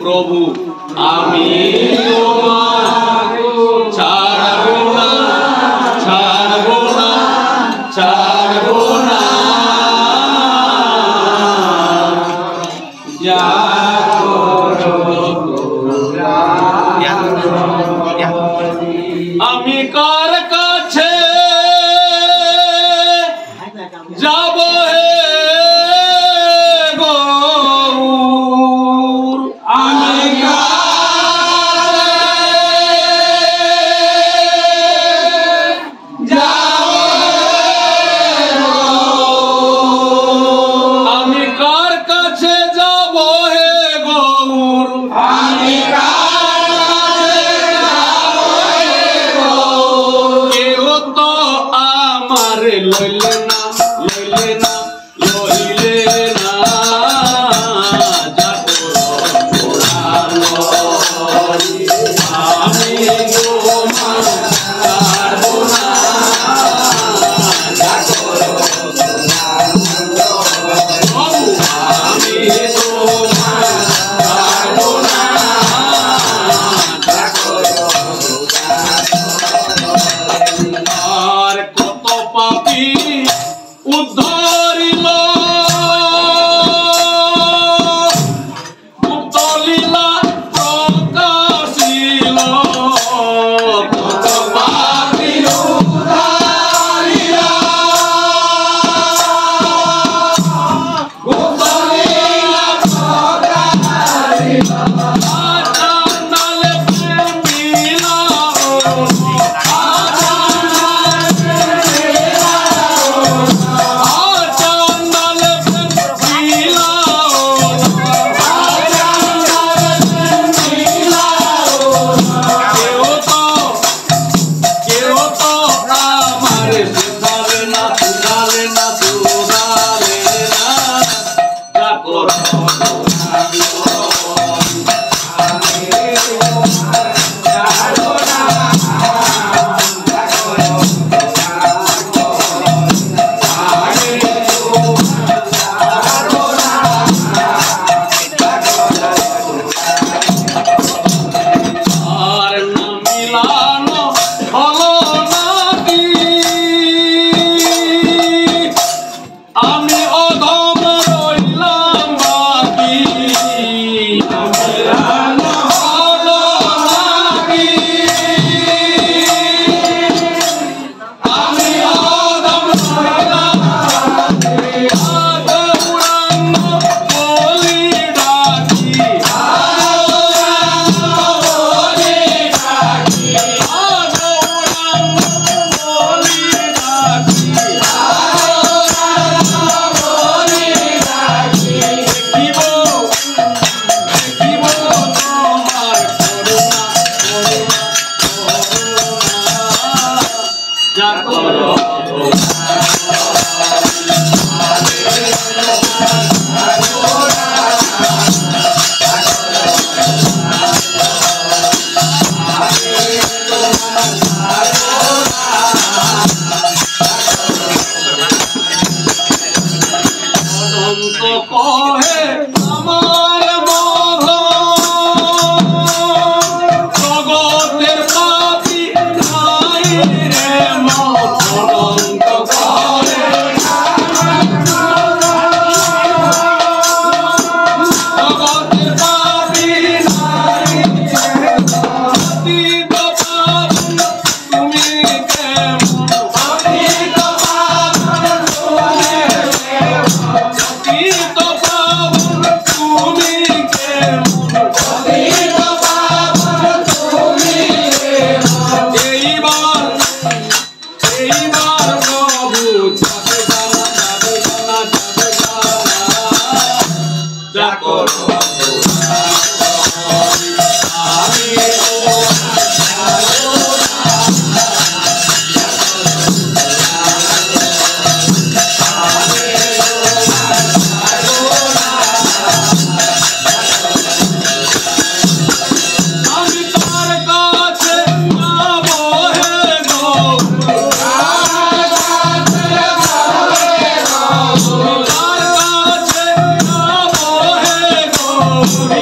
প্রভু আমি তোমার ছাড়ব না আমি কার কাছে হ্যাঁ, হ্যাঁ, হ্যাঁ। যাব Alhamdulillah. governador 我。Lord.